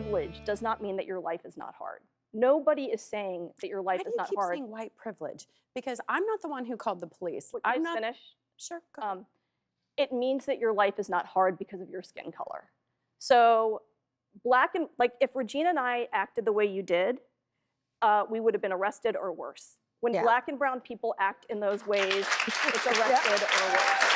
privilege does not mean that your life is not hard. Nobody is saying that your life Why do is you not keep hard. saying white privilege? Because I'm not the one who called the police. Wait, can I I'm not. finish? Sure. Go. Um, it means that your life is not hard because of your skin color. So, black and like if Regina and I acted the way you did, uh, we would have been arrested or worse. When Yeah. black and brown people act in those ways, it's arrested or worse.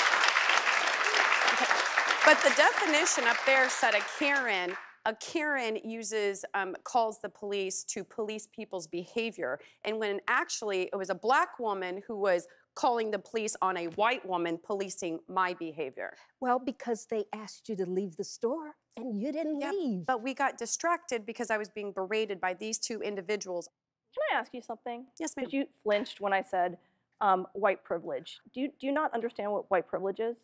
But the definition up there said a Karen. A Karen uses um, calls the police to police people's behavior, and when actually it was a black woman who was calling the police on a white woman policing my behavior. Well, because they asked you to leave the store and you didn't Yeah, leave. But we got distracted because I was being berated by these two individuals. Can I ask you something? Yes, ma'am. Because you flinched when I said um, white privilege. Do you, do you not understand what white privilege is?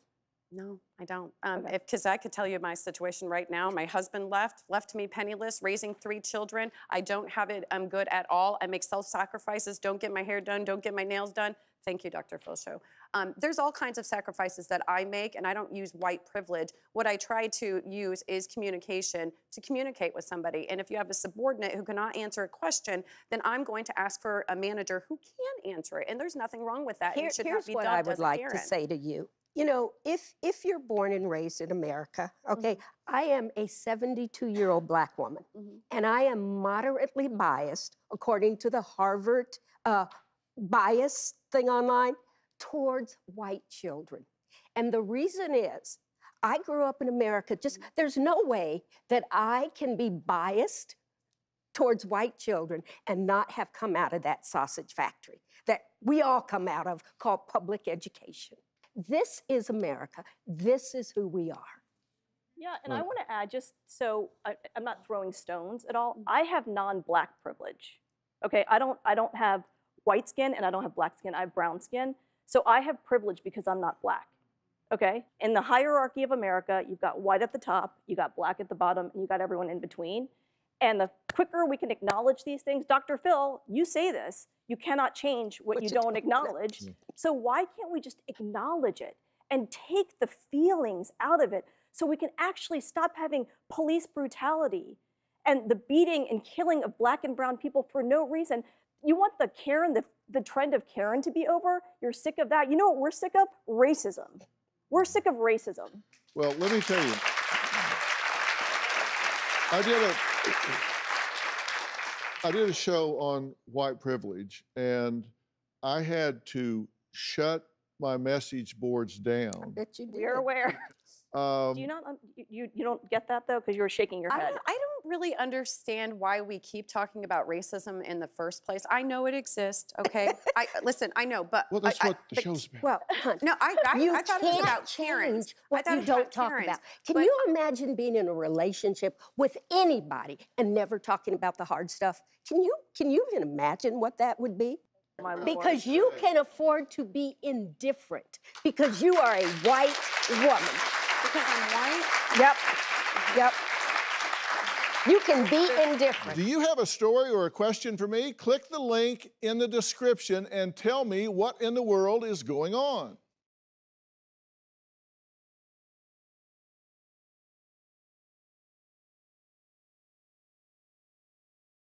No, I don't. Um, Okay. if because I could tell you my situation right now. My husband left, left me penniless, raising three children. I don't have it um, good at all. I make self-sacrifices. Don't get my hair done. Don't get my nails done. Thank you, Dr. Phil Show. Um, there's all kinds of sacrifices that I make, and I don't use white privilege. What I try to use is communication to communicate with somebody. And if you have a subordinate who cannot answer a question, then I'm going to ask for a manager who can answer it. And there's nothing wrong with that. Here- it should here's not be what I would like to say to you. You know, if if you're born and raised in America, okay, I am a 72 year old black woman, Mhm. and I am moderately biased, according to the Harvard uh, bias thing online, towards white children. And the reason is, I grew up in America. Just there's no way that I can be biased towards white children and not have come out of that sausage factory that we all come out of called public education. This is America. This is who we are. Yeah, and I want to add just so I, I'm not throwing stones at Mm. all. I have non-black privilege. Okay, I don't I don't have white skin and I don't have black skin. I have brown skin. So I have privilege because I'm not black. Okay? In the hierarchy of America, you've got white at the top, you got black at the bottom, and you got everyone in between. And the quicker we can acknowledge these things, Dr. Phil, you say this, you cannot change what, What you you don't don't acknowledge. Mm. So why can't we just acknowledge it and take the feelings out of it so we can actually stop having police brutality and the beating and killing of black and brown people for no reason? You want the Karen, the, the trend of Karen to be over? You're sick of that. You know what we're sick of? Racism. We're sick of racism. Well, let me tell you. I did a I did a show on white privilege, and I had to shut my message boards down. Bet you did. We're aware. Um, Do you not? you- You, you don't get that though because you were shaking your I head. don't, I don't really understand why we keep talking about racism in the first place. I know it exists, okay? I listen, I know, but well, that's I- I- what the show's about. Well, No, I, I, you I thought it can't was about change what thought you don't about talk Karens, about. Can but- you imagine being in a relationship with anybody and never talking about the hard stuff? Can you can you even imagine what that would be? My lord. Because you can afford to be indifferent because you are a white woman. Because I'm white. Yep. Yep. You can be indifferent. Do you have a story or a question for me? Click the link in the description and tell me what in the world is going on.